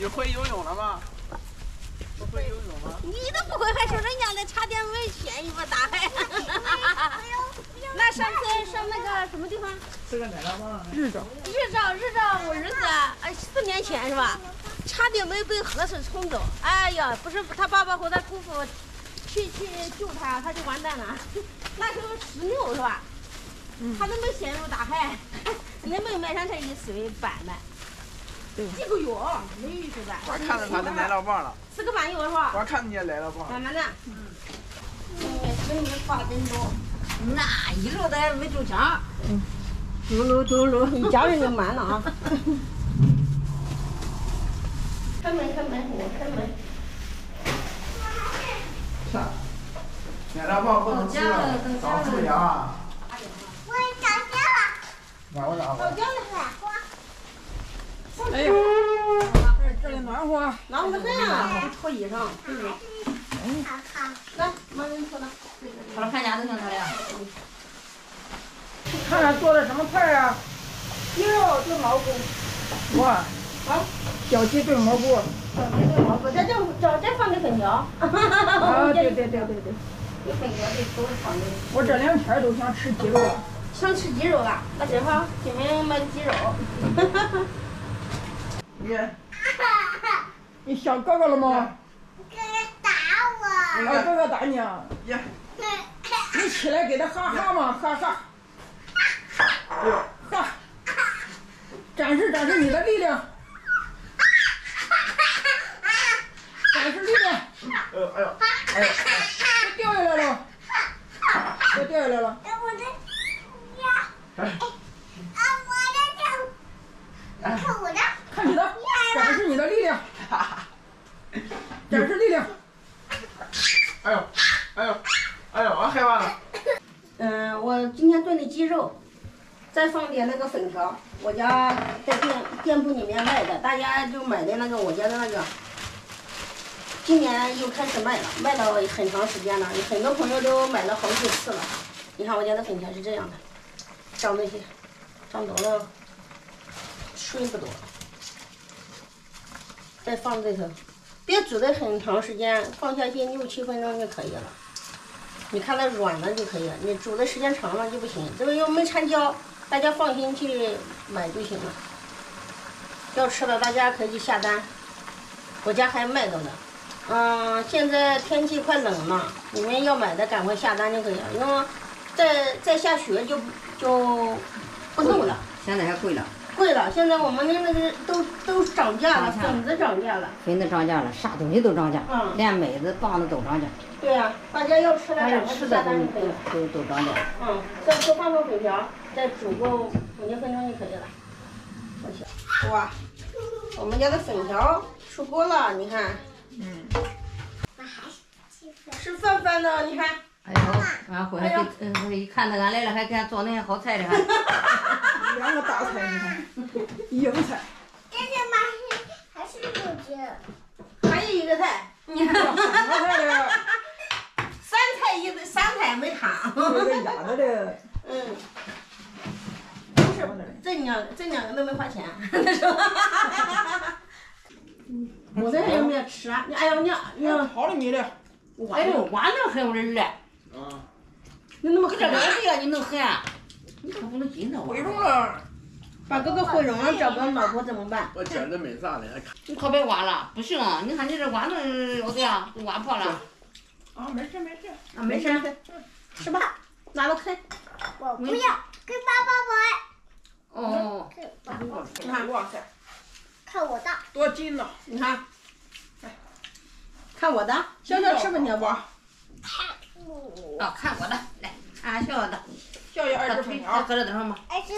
你会游泳了吗？不会游泳吗？你都不会，还说人家的，差点没钱，一把大海。那上次上那个什么地方？这个奶酪棒。日照。日照，日照，我儿子呃四年前是吧？差点没被河水冲走。哎呀，不是他爸爸和他姑父去去救他，他就完蛋了。那时候十六是吧？他都没陷入大海，人家没埋上这一水板板。几个月没遇出来。我看着他的奶酪棒了。四个半月是吧？我看见奶酪棒。慢慢的。嗯。生意发真多，那一路咱没中枪。嗯。走路走路，你家人就慢了啊。开门开门，我开门。啥？奶酪棒不能吃了，长蛀牙。我长家了。哪我长了？长家了。哎呀，这里暖和，暖和很啊！脱衣裳，嗯。来，妈给你脱了。脱了看家都行，他俩。看看做的什么菜啊？鸡肉炖蘑菇。哇。啊。小鸡炖蘑菇。小鸡炖蘑菇，这这这这放的粉条。啊，对对对对对。有粉条的都放的。我这两天都想吃鸡肉。想吃鸡肉了？那正好，今天买鸡肉。你，你想哥哥了吗？哥哥打我。啊，哥哥打你啊！你起来给他哈哈嘛，哈哈。哈。展示展示你的力量。展示力量。哎呦哎呦哎呦！都掉下来了。都掉下来了。我的呀。啊，我的看我的。看你的，展示你的力量，展示力量。哎呦，哎呦，哎呦，我害怕了。嗯，我今天炖的鸡肉，再放点那个粉条，我家在店店铺里面卖的，大家就买的那个我家的那个，今年又开始卖了，卖了很长时间了，有很多朋友都买了好几次了。你看我家的粉条是这样的，长那些，长多了，水不多。再放这头，别煮的很长时间，放下去六七分钟就可以了。你看它软了就可以了，你煮的时间长了就不行。这个又没掺胶，大家放心去买就行了。要吃了大家可以下单，我家还卖着呢。嗯，现在天气快冷了，你们要买的赶快下单就可以了，因为再再下雪就就不弄了。现在还贵了。贵了，现在我们的那个都都涨价了，粉子涨价了，粉子涨价了，啥东西都涨价，嗯，连麦子、棒子都涨价。对呀，大家要吃的，赶快下单就可以了。都都涨价。嗯，再多放个粉条，再煮个五六分钟就可以了。哇，我们家的粉条出锅了，你看。嗯。吃饭饭呢，你看。哎呦，俺回来给，一看他俺来了，还给俺做那些好菜的还。两个大菜，你看，硬菜。这是？还是肉筋？还有一个菜，你看，三菜的。三菜一三菜没汤。这个鸭子的。嗯。这两这两个都没花钱，那时候。我这还有没吃啊？你哎呦你你。好的没了。哎呦，我能狠我这儿啊。你那么狠？这个呀，你能狠？你可不能紧着我。毁容了，把哥哥毁容了，找不着老婆怎么办？我捡的没啥的，你可别挖了，不行，你看你这挖的要这样，挖破了。啊，没事没事，啊没事，吃吧，拿着看。我不要，跟爸爸玩。哦。你看哇塞，看我的。多紧呐，你看。看我的，小小吃吧你不？看。哦，看我的，来，俺小的。小小二十分啊，搁这等上吧。二十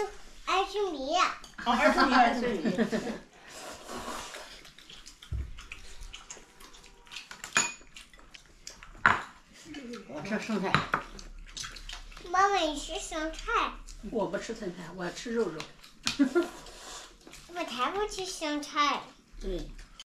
二十米。好，二十米，二十米。我吃生菜。妈妈，你吃生菜？我不吃生菜，我吃肉肉。我才不吃生菜。对。